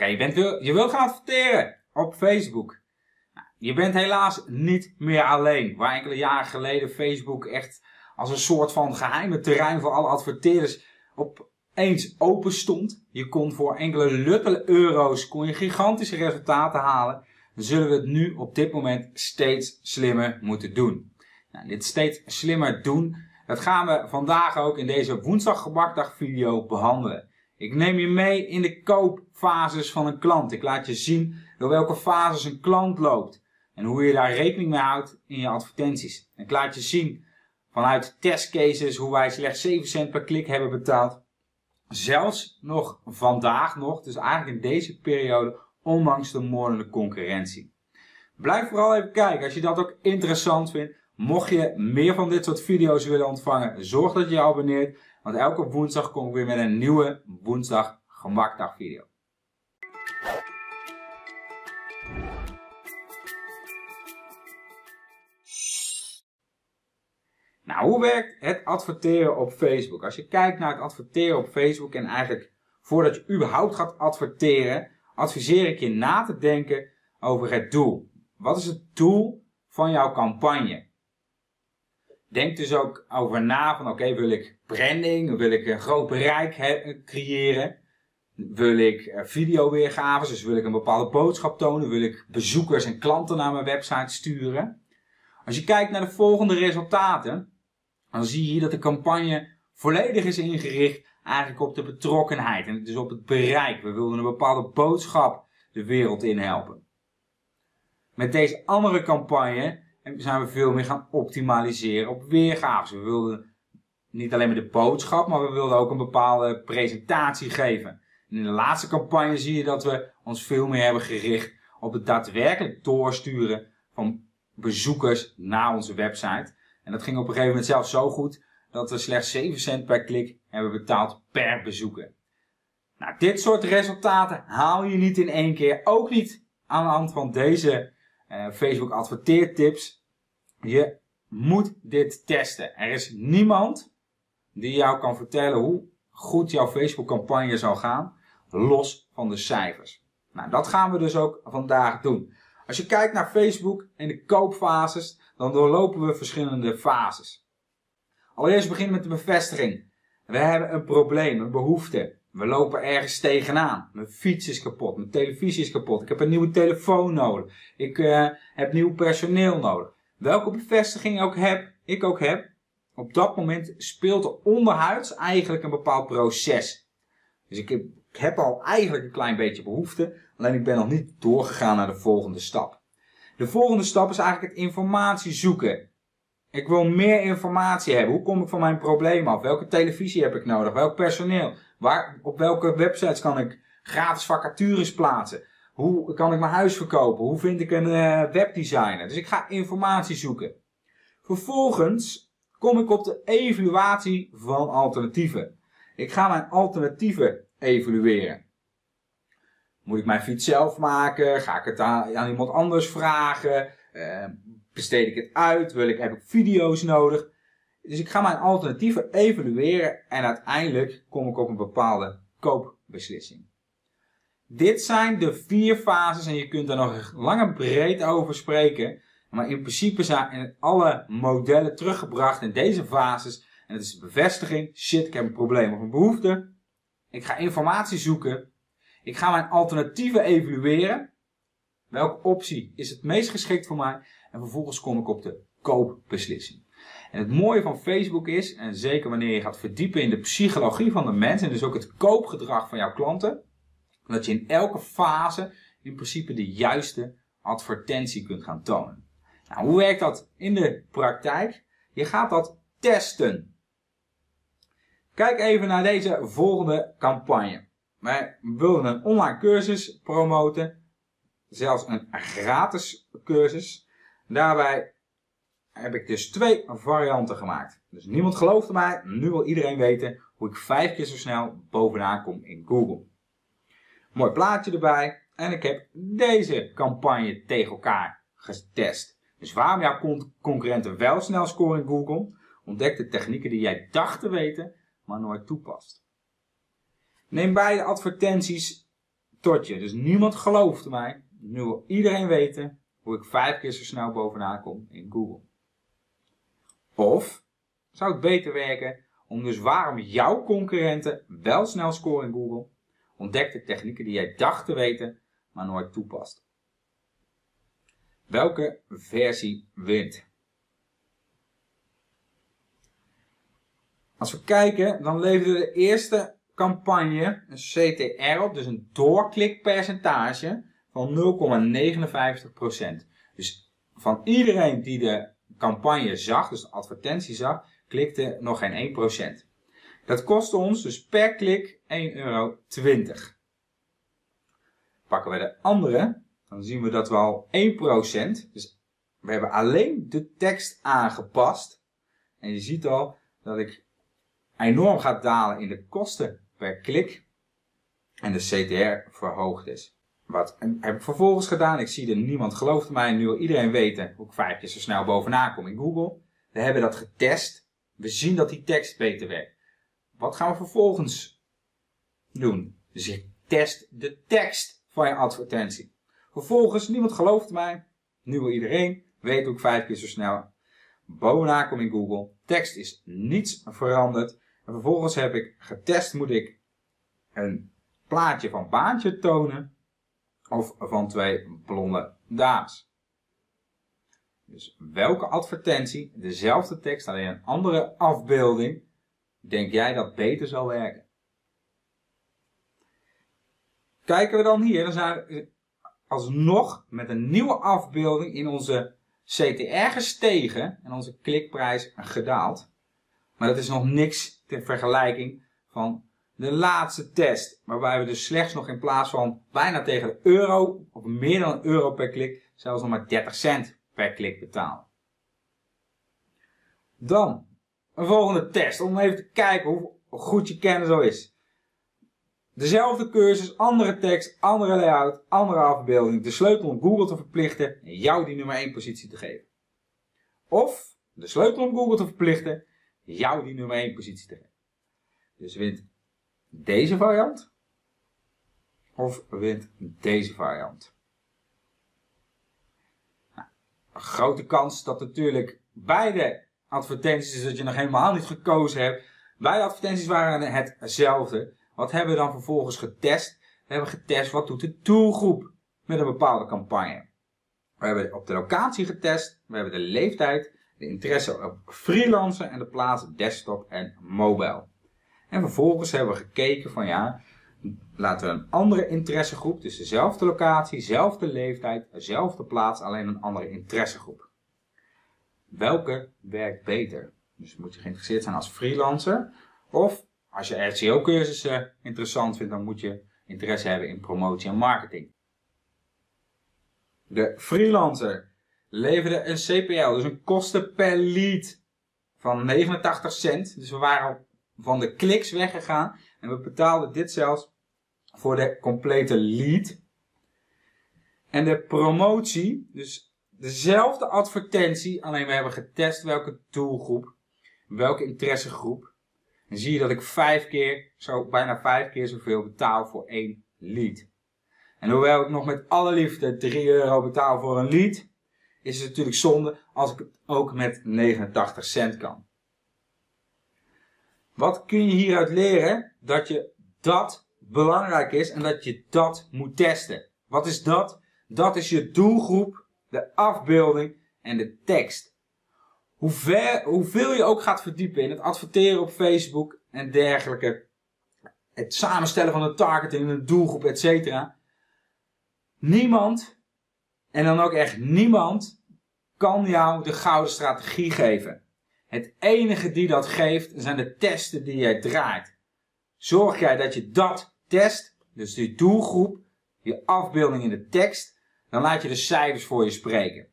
Oké, je, bent wil, je wilt gaan adverteren op Facebook. Nou, je bent helaas niet meer alleen. Waar enkele jaren geleden Facebook echt als een soort van geheime terrein voor alle adverteerders opeens open stond. Je kon voor enkele luttele euro's kon je gigantische resultaten halen. Zullen we het nu op dit moment steeds slimmer moeten doen. Nou, dit steeds slimmer doen, dat gaan we vandaag ook in deze woensdag gebakdag video behandelen. Ik neem je mee in de koopfases van een klant. Ik laat je zien door welke fases een klant loopt. En hoe je daar rekening mee houdt in je advertenties. Ik laat je zien vanuit testcases hoe wij slechts 7 cent per klik hebben betaald. Zelfs nog vandaag nog, dus eigenlijk in deze periode, ondanks de moordende concurrentie. Blijf vooral even kijken als je dat ook interessant vindt. Mocht je meer van dit soort video's willen ontvangen, zorg dat je je abonneert. Want elke woensdag kom ik weer met een nieuwe woensdag gemakdag video. Nou, hoe werkt het adverteren op Facebook? Als je kijkt naar het adverteren op Facebook en eigenlijk voordat je überhaupt gaat adverteren, adviseer ik je na te denken over het doel. Wat is het doel van jouw campagne? Denk dus ook over na van oké, wil ik branding, wil ik een groot bereik creëren? Wil ik eh, videoweergaves, dus wil ik een bepaalde boodschap tonen? Wil ik bezoekers en klanten naar mijn website sturen? Als je kijkt naar de volgende resultaten, dan zie je dat de campagne volledig is ingericht eigenlijk op de betrokkenheid en dus op het bereik. We wilden een bepaalde boodschap de wereld in helpen. Met deze andere campagne zijn we veel meer gaan optimaliseren op weergaves. We wilden niet alleen maar de boodschap, maar we wilden ook een bepaalde presentatie geven. En in de laatste campagne zie je dat we ons veel meer hebben gericht op het daadwerkelijk doorsturen van bezoekers naar onze website. En dat ging op een gegeven moment zelfs zo goed dat we slechts 7 cent per klik hebben betaald per bezoeker. Nou, dit soort resultaten haal je niet in één keer. Ook niet aan de hand van deze uh, Facebook adverteertips. Je moet dit testen. Er is niemand die jou kan vertellen hoe goed jouw Facebook campagne zal gaan, los van de cijfers. Nou, dat gaan we dus ook vandaag doen. Als je kijkt naar Facebook en de koopfases, dan doorlopen we verschillende fases. Allereerst beginnen met de bevestiging. We hebben een probleem, een behoefte. We lopen ergens tegenaan. Mijn fiets is kapot, mijn televisie is kapot. Ik heb een nieuwe telefoon nodig. Ik uh, heb nieuw personeel nodig. Welke bevestiging ook heb, ik ook heb, op dat moment speelt er onderhuids eigenlijk een bepaald proces. Dus ik heb, ik heb al eigenlijk een klein beetje behoefte, alleen ik ben nog niet doorgegaan naar de volgende stap. De volgende stap is eigenlijk het informatie zoeken. Ik wil meer informatie hebben. Hoe kom ik van mijn probleem af? Welke televisie heb ik nodig? Welk personeel? Waar, op welke websites kan ik gratis vacatures plaatsen? Hoe kan ik mijn huis verkopen? Hoe vind ik een uh, webdesigner? Dus ik ga informatie zoeken. Vervolgens kom ik op de evaluatie van alternatieven. Ik ga mijn alternatieven evalueren. Moet ik mijn fiets zelf maken? Ga ik het aan, iemand anders vragen? Uh, besteed ik het uit? Wil ik, heb ik video's nodig? Dus ik ga mijn alternatieven evalueren en uiteindelijk kom ik op een bepaalde koopbeslissing. Dit zijn de vier fases en je kunt er nog lang en breed over spreken. Maar in principe zijn alle modellen teruggebracht in deze fases. En het is bevestiging, shit, ik heb een probleem of een behoefte. Ik ga informatie zoeken. Ik ga mijn alternatieven evalueren. Welke optie is het meest geschikt voor mij? En vervolgens kom ik op de koopbeslissing. En het mooie van Facebook is, en zeker wanneer je gaat verdiepen in de psychologie van de mens en dus ook het koopgedrag van jouw klanten, dat je in elke fase in principe de juiste advertentie kunt gaan tonen. Nou, hoe werkt dat in de praktijk? Je gaat dat testen. Kijk even naar deze volgende campagne. Wij wilden een online cursus promoten, zelfs een gratis cursus. Daarbij heb ik dus twee varianten gemaakt. Dus niemand geloofde mij, nu wil iedereen weten hoe ik vijf keer zo snel bovenaan kom in Google. Mooi plaatje erbij. En ik heb deze campagne tegen elkaar getest. Dus waarom jouw concurrenten wel snel scoren in Google, ontdek de technieken die jij dacht te weten, maar nooit toepast. Neem beide advertenties tot je. Dus niemand gelooft mij. Nu wil iedereen weten hoe ik vijf keer zo snel bovenaan kom in Google. Of zou het beter werken om dus waarom jouw concurrenten wel snel scoren in Google, ontdek de technieken die jij dacht te weten, maar nooit toepast. Welke versie wint? Als we kijken, dan leverde de eerste campagne een CTR op, dus een doorklikpercentage van 0,59%. Dus van iedereen die de campagne zag, dus de advertentie zag, klikte nog geen 1%. Dat kostte ons dus per klik 1,20 euro. Pakken we de andere, dan zien we dat we al 1%, dus we hebben alleen de tekst aangepast. En je ziet al dat ik enorm gaat dalen in de kosten per klik. En de CTR verhoogd is. Wat heb ik vervolgens gedaan? Ik zie er niemand gelooft mij. Nu wil iedereen weten hoe ik vijf zo snel bovenaan kom in Google. We hebben dat getest. We zien dat die tekst beter werkt. Wat gaan we vervolgens doen? Dus ik test de tekst van je advertentie. Vervolgens, niemand gelooft mij. Nu wil iedereen weten hoe ik vijf keer zo snel bovenaan kom in Google. Tekst is niets veranderd. En vervolgens heb ik getest, moet ik een plaatje van baantje tonen of van twee blonde dames. Dus welke advertentie, dezelfde tekst, alleen een andere afbeelding, denk jij dat beter zal werken? Kijken we dan hier, dan zijn we alsnog met een nieuwe afbeelding in onze CTR gestegen en onze klikprijs gedaald. Maar dat is nog niks ter vergelijking van de laatste test. Waarbij we dus slechts nog in plaats van bijna tegen de euro, of meer dan een euro per klik, zelfs nog maar 30 cent per klik betalen. Dan, een volgende test, om even te kijken hoe goed je kennis al is. Dezelfde cursus, andere tekst, andere layout, andere afbeelding. De sleutel om Google te verplichten en jou die nummer 1 positie te geven. Of de sleutel om Google te verplichten jou die nummer 1 positie te geven. Dus wint deze variant of wint deze variant. Nou, een grote kans dat natuurlijk beide advertenties, dat je nog helemaal niet gekozen hebt, beide advertenties waren hetzelfde. Wat hebben we dan vervolgens getest? We hebben getest wat doet de doelgroep met een bepaalde campagne. We hebben op de locatie getest, we hebben de leeftijd, de interesse op freelancen en de plaats desktop en mobile. En vervolgens hebben we gekeken van ja, laten we een andere interessegroep, dus dezelfde locatie, dezelfde leeftijd, dezelfde plaats, alleen een andere interessegroep. Welke werkt beter? Dus moet je geïnteresseerd zijn als freelancer of als je RCO-cursussen interessant vindt, dan moet je interesse hebben in promotie en marketing. De freelancer leverde een CPL, dus een kosten per lead van 89 cent. Dus we waren van de kliks weggegaan en we betaalden dit zelfs voor de complete lead. En de promotie, dus dezelfde advertentie, alleen we hebben getest welke doelgroep, welke interessegroep. Dan zie je dat ik vijf keer, zo bijna vijf keer zoveel betaal voor één lead. En hoewel ik nog met alle liefde 3 euro betaal voor een lead, is het natuurlijk zonde als ik het ook met 89 cent kan. Wat kun je hieruit leren? Dat je dat belangrijk is en dat je dat moet testen. Wat is dat? Dat is je doelgroep, de afbeelding en de tekst. Hoe ver, hoeveel je ook gaat verdiepen in het adverteren op Facebook en dergelijke. Het samenstellen van een targeting, een doelgroep, etc. Niemand, en dan ook echt niemand, kan jou de gouden strategie geven. Het enige die dat geeft zijn de testen die jij draait. Zorg jij dat je dat test, dus die doelgroep, je afbeelding in de tekst, dan laat je de cijfers voor je spreken.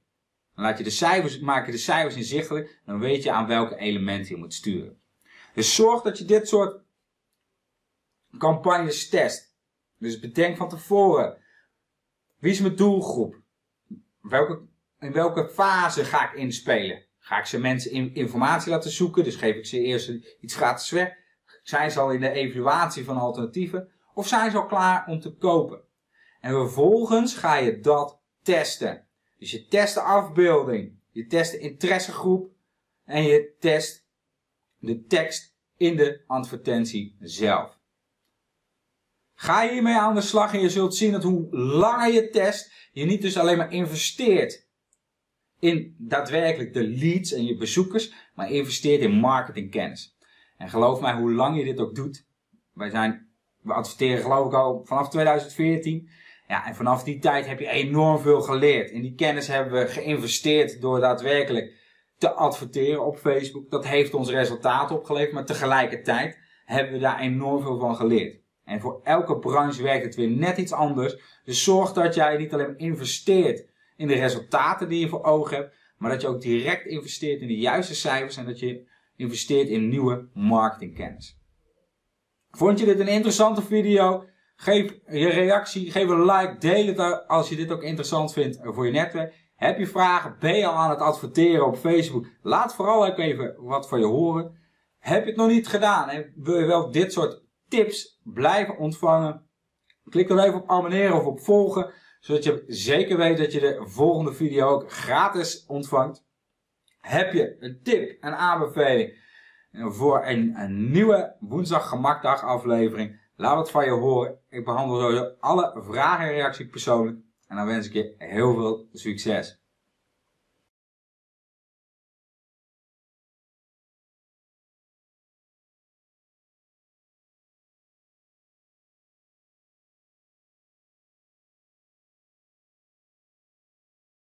Dan laat je de cijfers, maak je de cijfers inzichtelijk, dan weet je aan welke elementen je moet sturen. Dus zorg dat je dit soort campagnes test. Dus bedenk van tevoren, wie is mijn doelgroep? Welke, in welke fase ga ik inspelen? Ga ik ze mensen informatie laten zoeken, dus geef ik ze eerst iets gratis weg. Zijn ze al in de evaluatie van alternatieven? Of zijn ze al klaar om te kopen? En vervolgens ga je dat testen. Dus je test de afbeelding, je test de interessegroep en je test de tekst in de advertentie zelf. Ga je hiermee aan de slag en je zult zien dat hoe langer je test, je niet dus alleen maar investeert in daadwerkelijk de leads en je bezoekers, maar investeert in marketingkennis. En geloof mij, hoe lang je dit ook doet, wij zijn, we adverteren geloof ik al vanaf 2014. Ja, en vanaf die tijd heb je enorm veel geleerd. In die kennis hebben we geïnvesteerd door daadwerkelijk te adverteren op Facebook. Dat heeft ons resultaat opgeleverd, maar tegelijkertijd hebben we daar enorm veel van geleerd. En voor elke branche werkt het weer net iets anders. Dus zorg dat jij niet alleen investeert in de resultaten die je voor ogen hebt, maar dat je ook direct investeert in de juiste cijfers en dat je investeert in nieuwe marketingkennis. Vond je dit een interessante video? Geef je reactie, geef een like, deel het als je dit ook interessant vindt voor je netwerk. Heb je vragen? Ben je al aan het adverteren op Facebook? Laat vooral ook even wat van je horen. Heb je het nog niet gedaan en wil je wel dit soort tips blijven ontvangen? Klik dan even op abonneren of op volgen, zodat je zeker weet dat je de volgende video ook gratis ontvangt. Heb je een tip, een aanbeveling voor een, een nieuwe woensdag gemakdag aflevering? Laat het van je horen. Ik behandel alle vragen en reacties persoonlijk. En dan wens ik je heel veel succes.